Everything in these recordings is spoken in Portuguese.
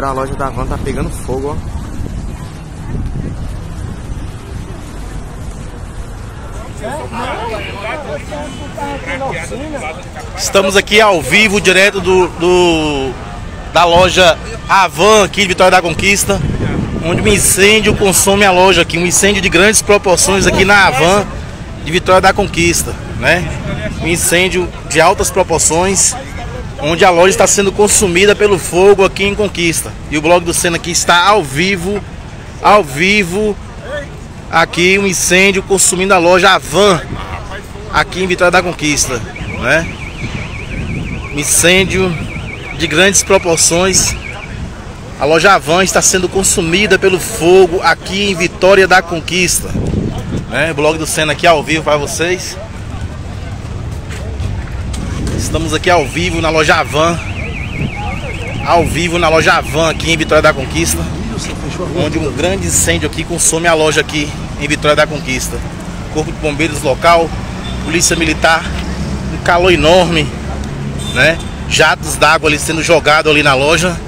Galera, a loja da van tá pegando fogo, ó. Estamos aqui ao vivo, direto do, do da loja Avan aqui de Vitória da Conquista, onde um incêndio consome a loja aqui, um incêndio de grandes proporções aqui na Avan de Vitória da Conquista, né? Um incêndio de altas proporções, onde a loja está sendo consumida pelo fogo aqui em Conquista. E o blog do Senna aqui está ao vivo, ao vivo, aqui um incêndio consumindo a loja Avan aqui em Vitória da Conquista, né? Incêndio de grandes proporções. A loja Avan está sendo consumida pelo fogo aqui em Vitória da Conquista. Né? Blog do Senna aqui ao vivo para vocês. Estamos aqui ao vivo na loja Avan. Ao vivo na loja Avan aqui em Vitória da Conquista. Onde um grande incêndio aqui consome a loja aqui em Vitória da Conquista. Corpo de Bombeiros local, Polícia Militar, um calor enorme, né? Jatos d'água ali sendo jogado ali na loja,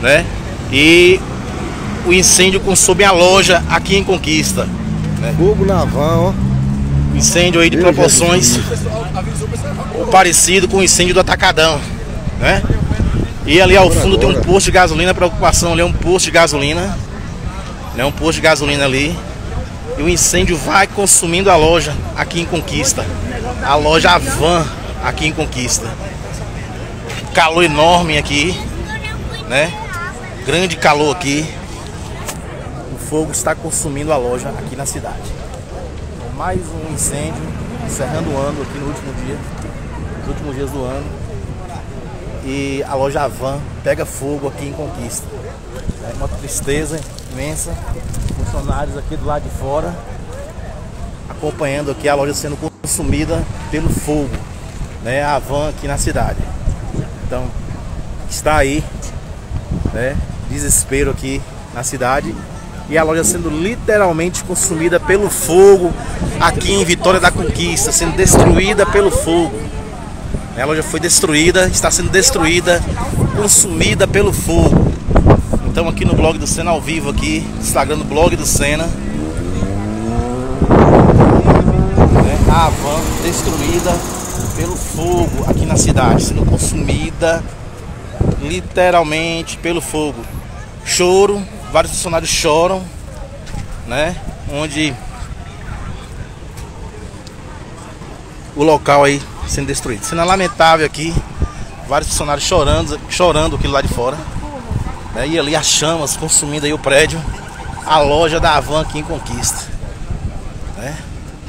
né? E o incêndio consome a loja aqui em Conquista. Né? Fogo na van, ó. Incêndio aí de proporções parecido com o incêndio do Atacadão, né? E ali ao fundo tem um posto de gasolina, a preocupação ali é um posto de gasolina, né? Um posto de gasolina ali. E o incêndio vai consumindo a loja aqui em Conquista. A loja Avan aqui em Conquista. Calor enorme aqui, né? Grande calor aqui. O fogo está consumindo a loja aqui na cidade. Mais um incêndio, encerrando o ano aqui no último dia, nos últimos dias do ano. E a loja Avan pega fogo aqui em Conquista. É uma tristeza imensa. Funcionários aqui do lado de fora acompanhando aqui a loja sendo consumida pelo fogo, né? A van aqui na cidade. Então está aí, né? Desespero aqui na cidade e a loja sendo literalmente consumida pelo fogo aqui em Vitória da Conquista, sendo destruída pelo fogo. A loja foi destruída, está sendo destruída, consumida pelo fogo. Então aqui no blog do Senna ao vivo aqui, Instagram do blog do Senna. Né, a van destruída pelo fogo aqui na cidade, sendo consumida literalmente pelo fogo. Choro, vários funcionários choram, né? Onde o local aí sendo destruído. Sendo lamentável aqui, vários funcionários chorando, chorando aqui lá de fora. Né? E ali as chamas consumindo aí o prédio, a loja da Avan aqui em Conquista. Né?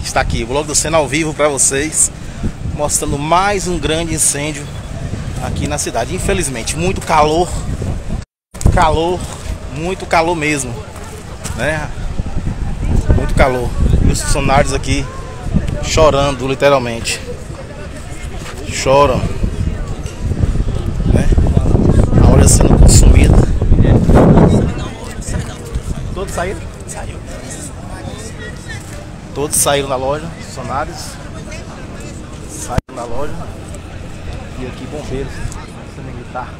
Está aqui, o blog do Sena ao vivo para vocês, mostrando mais um grande incêndio aqui na cidade. Infelizmente, muito calor, calor, muito calor mesmo, né? Muito calor. E os funcionários aqui chorando, literalmente. Choram. Né? A hora sendo consumida. Todos saíram? Saiu. Todos saíram da loja, funcionários. Saíram da loja. E aqui bombeiros, polícia militar.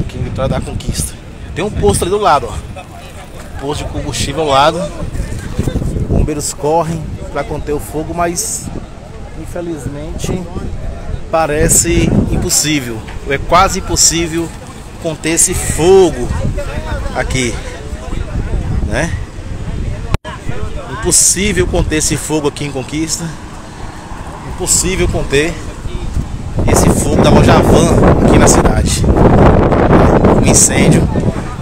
Aqui em Vitória da Conquista. Tem um posto ali do lado, ó. Posto de combustível ao lado. Bombeiros correm para conter o fogo, mas infelizmente parece impossível. É quase impossível conter esse fogo aqui, né? Impossível conter esse fogo aqui em Conquista. Impossível conter esse fogo da loja Van aqui na cidade. Um incêndio.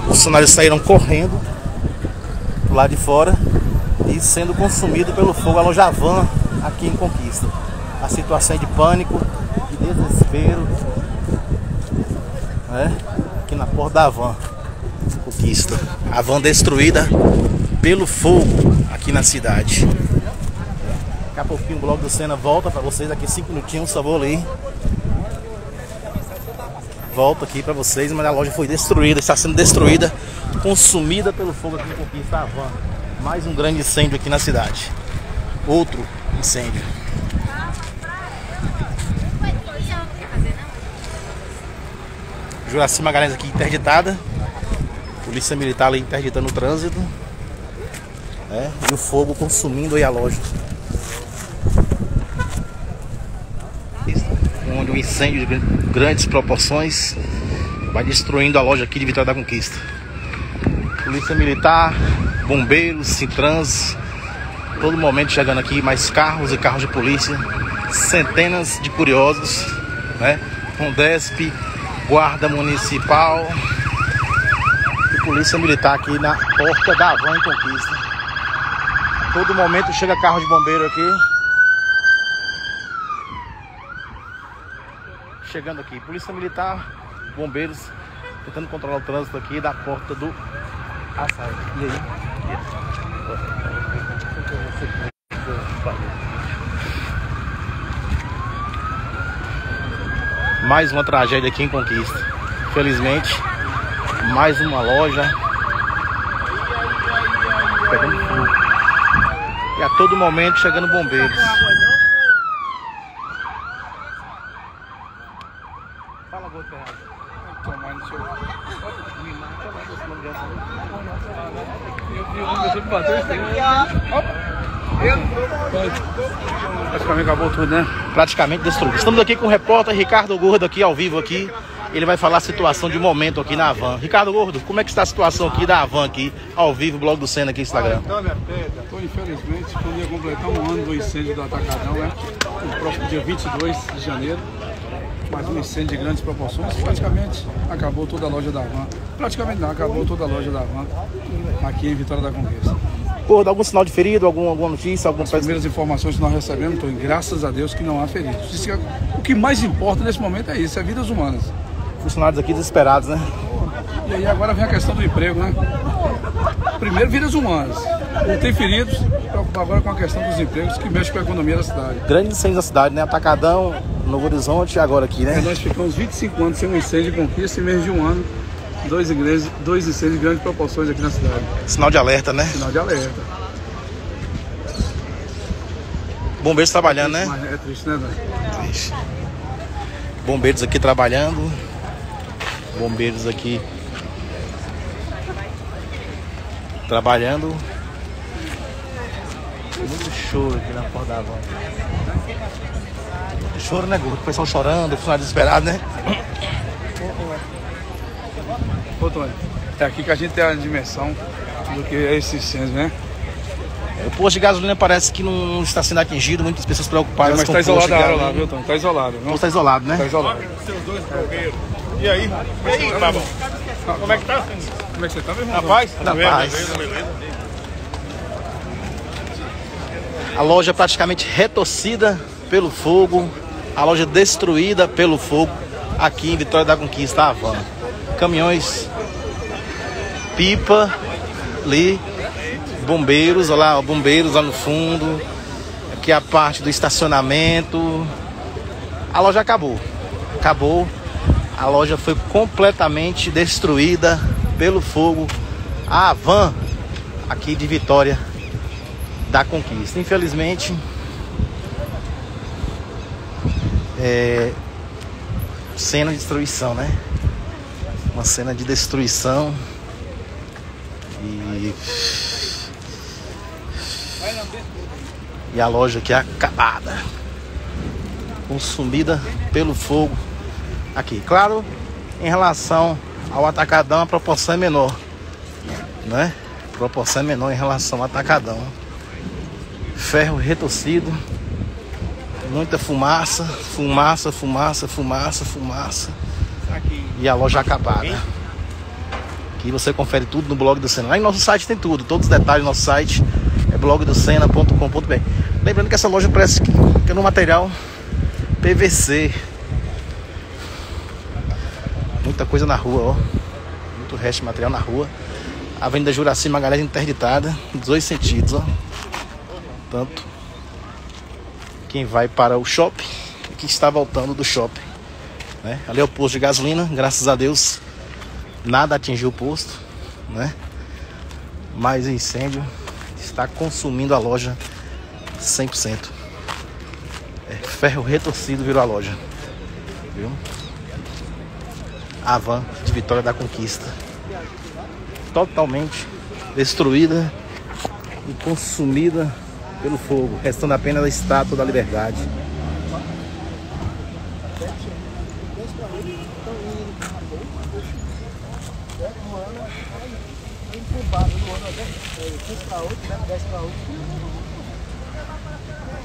Os funcionários saíram correndo lá de fora e sendo consumido pelo fogo a loja Van aqui em Conquista. A situação de pânico, de desespero, né? aqui na porta da van Conquista. A van destruída pelo fogo aqui na cidade. Daqui a pouquinho o blog do Senna volta para vocês, aqui cinco minutinhos, só vou ali. Volto aqui para vocês, mas a loja foi destruída, está sendo destruída, consumida pelo fogo aqui em Conquista a van. Mais um grande incêndio aqui na cidade. Outro incêndio. Juraci Magalhães aqui interditada. Polícia Militar ali interditando o trânsito. Né? E o fogo consumindo aí a loja. Onde um incêndio de grandes proporções vai destruindo a loja aqui de Vitória da Conquista. Polícia Militar, bombeiros, Citrans, todo momento chegando aqui mais carros e carros de polícia, centenas de curiosos, né? Condesp, Guarda Municipal e Polícia Militar aqui na porta da Van em Conquista. Todo momento chega carro de bombeiro aqui. Chegando aqui, Polícia Militar, bombeiros tentando controlar o trânsito aqui da porta do açaí. E aí? Mais uma tragédia aqui em Conquista. Felizmente, mais uma loja. E a todo momento chegando bombeiros. Acabou tudo, né? Praticamente destruído. Estamos aqui com o repórter Ricardo Gordo aqui ao vivo aqui. Ele vai falar a situação de momento aqui na van. Ricardo Gordo, como é que está a situação aqui da van aqui, ao vivo, blog do Senna aqui no Instagram? Então, minha pedra, tô, infelizmente, quando ia completar um ano do incêndio do Atacadão, né? No próximo dia 22 de janeiro. Mais um incêndio de grandes proporções. Praticamente acabou toda a loja da van. Praticamente não, acabou toda a loja da van aqui em Vitória da Conquista. Gordo, algum sinal de ferido, algum, alguma notícia, alguma As primeiras informações que nós recebemos, então, graças a Deus que não há feridos. O que mais importa nesse momento é isso, é vidas humanas. funcionários aqui desesperados, né? E aí agora vem a questão do emprego, né? Primeiro, vidas humanas. Não tem feridos, preocupar agora com a questão dos empregos que mexe com a economia da cidade. Grande incêndio da cidade, né? Atacadão, Novo Horizonte e agora aqui, né? nós ficamos 25 anos sem um incêndio de conquista em menos de um ano. Dois, igrejas, dois incêndios de grandes proporções aqui na cidade. Sinal de alerta, né? Sinal de alerta. Bombeiros trabalhando, né? Mas é triste, né, velho? Triste. Bombeiros aqui trabalhando. Bombeiros aqui trabalhando. Muito choro aqui na porta da van. Choro, né, Gordo? O pessoal chorando, o funcionário desesperado, né? Ô, Tony, é aqui que a gente tem a dimensão do que é esse incêndio, né? O posto de gasolina parece que não está sendo atingido, muitas pessoas preocupadas Mas com tá o posto de área lá, viu, Tony? Tá isolado, O não? posto está isolado, né? Tá isolado. E aí? E aí, tá bom? Como é que tá? Como é que você tá, meu irmão? Rapaz? Na paz. A loja praticamente retorcida pelo fogo, a loja destruída pelo fogo aqui em Vitória da Conquista, a van. Caminhões, pipa, ali, bombeiros, olha lá, bombeiros lá no fundo. Aqui a parte do estacionamento. A loja acabou. Acabou. A loja foi completamente destruída pelo fogo. A van aqui de Vitória da Conquista. Infelizmente, é cena de destruição, né? Uma cena de destruição e e a loja aqui acabada, consumida pelo fogo aqui. Claro, em relação ao atacadão, a proporção é menor, né? A proporção é menor em relação ao atacadão. Ferro retorcido, muita fumaça, fumaça, fumaça, fumaça, fumaça. E a loja acabada. Aqui você confere tudo no blog do Senna. Lá em nosso site tem tudo, todos os detalhes do nosso site é blogdocena.com.br. Lembrando que essa loja parece que tem um material PVC. Muita coisa na rua, ó. Muito resto de material na rua. Avenida Juraci Magalhães interditada, em dois sentidos, ó. Tanto quem vai para o shopping e quem está voltando do shopping. Né? Ali é o posto de gasolina, graças a Deus nada atingiu o posto, né? Mas o incêndio está consumindo a loja 100%. É, ferro retorcido virou a loja. Viu? a van de Vitória da Conquista. Totalmente destruída e consumida pelo fogo, restando apenas a estátua da liberdade.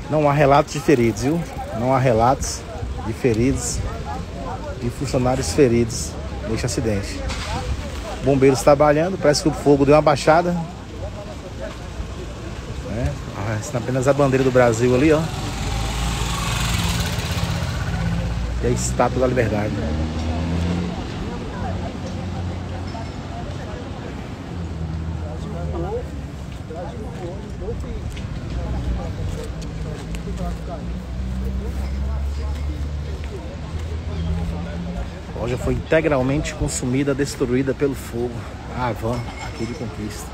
Não há relatos de feridos, viu? Não há relatos de feridos e funcionários feridos neste acidente. Bombeiros trabalhando, parece que o fogo deu uma baixada. Né? Apenas a bandeira do Brasil ali, ó. E a estátua da liberdade. A loja foi integralmente consumida, destruída pelo fogo. A van aqui de Conquista.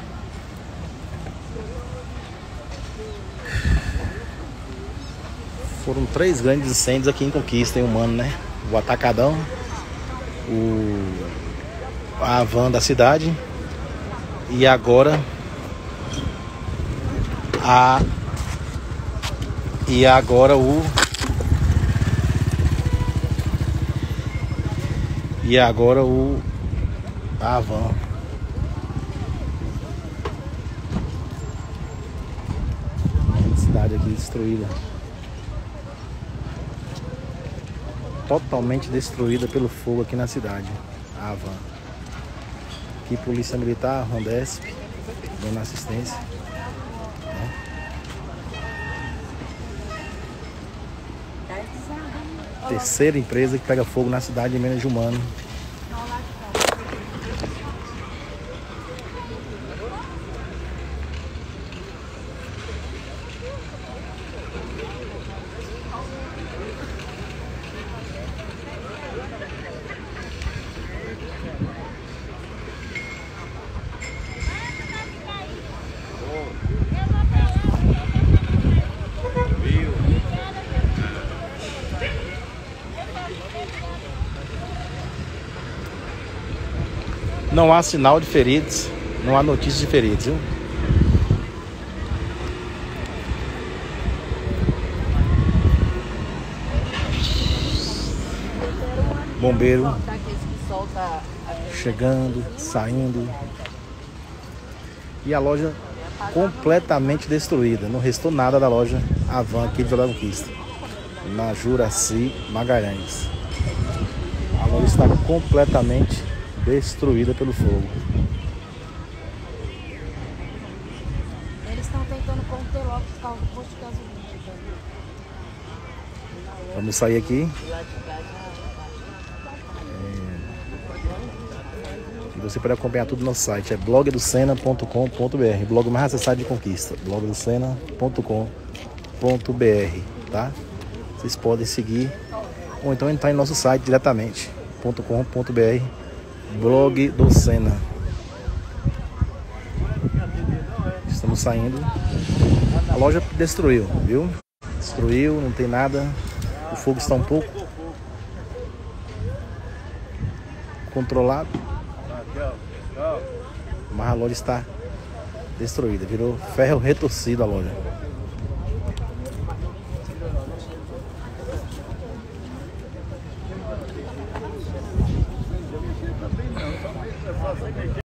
Foram três grandes incêndios aqui em Conquista, em Humano, né? O Atacadão, o a van da cidade e agora a e agora o E agora o a van. Cidade aqui destruída. Totalmente destruída pelo fogo aqui na cidade. A van. Aqui polícia militar, Rondesp, dando assistência. Terceira empresa que pega fogo na cidade em menos de um Não há sinal de feridos, não há notícias de feridos, viu? Bombeiro chegando, saindo. E a loja completamente destruída. Não restou nada da loja Avan aqui de Vila Conquista. Na Juraci Magalhães. A loja está completamente destruída pelo fogo. Eles estão tentando conter logo do posto de gasolina. Vamos sair aqui. E você pode acompanhar tudo no nosso site, é blogdocena.com.br, blog mais acessado de conquista, blogdocena.com.br, tá? Vocês podem seguir ou então entrar em nosso site diretamente, .com.br, blog do Sena. Estamos saindo. A loja destruiu, viu? Destruiu, não tem nada. O fogo está um pouco controlado. Mas a loja está destruída, virou ferro retorcido a loja.